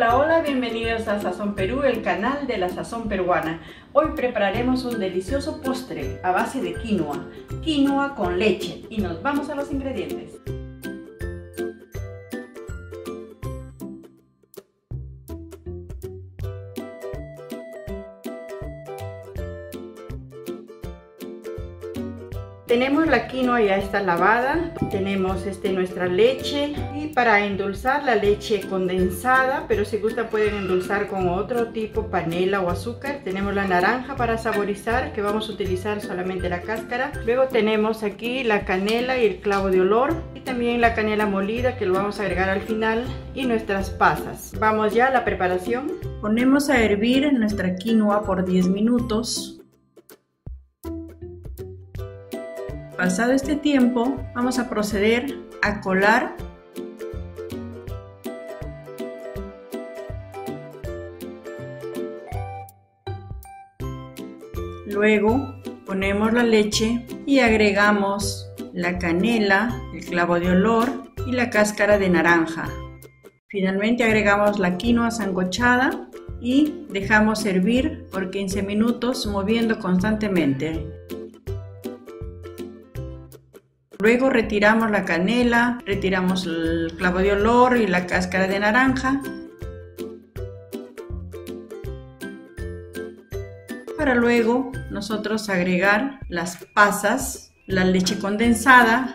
Hola, hola, bienvenidos a Sazón Perú, el canal de la sazón peruana. Hoy prepararemos un delicioso postre a base de quinoa, quinoa con leche y nos vamos a los ingredientes. Tenemos la quinoa ya está lavada, tenemos este, nuestra leche y para endulzar la leche condensada, pero si gusta pueden endulzar con otro tipo, panela o azúcar. Tenemos la naranja para saborizar, que vamos a utilizar solamente la cáscara. Luego tenemos aquí la canela y el clavo de olor y también la canela molida que lo vamos a agregar al final y nuestras pasas. Vamos ya a la preparación. Ponemos a hervir nuestra quinoa por 10 minutos Pasado este tiempo, vamos a proceder a colar Luego ponemos la leche y agregamos la canela, el clavo de olor y la cáscara de naranja. Finalmente agregamos la quinoa sancochada y dejamos hervir por 15 minutos moviendo constantemente. Luego retiramos la canela, retiramos el clavo de olor y la cáscara de naranja. Para luego nosotros agregar las pasas, la leche condensada,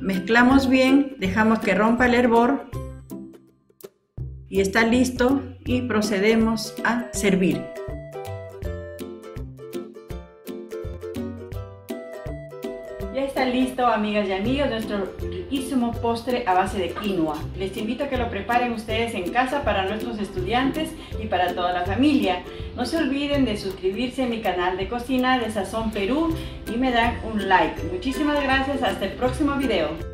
mezclamos bien, dejamos que rompa el hervor y está listo y procedemos a servir. Ya está listo, amigas y amigos, nuestro riquísimo postre a base de quinoa. Les invito a que lo preparen ustedes en casa para nuestros estudiantes y para toda la familia. No se olviden de suscribirse a mi canal de cocina de Sazón Perú y me dan un like. Muchísimas gracias, hasta el próximo video.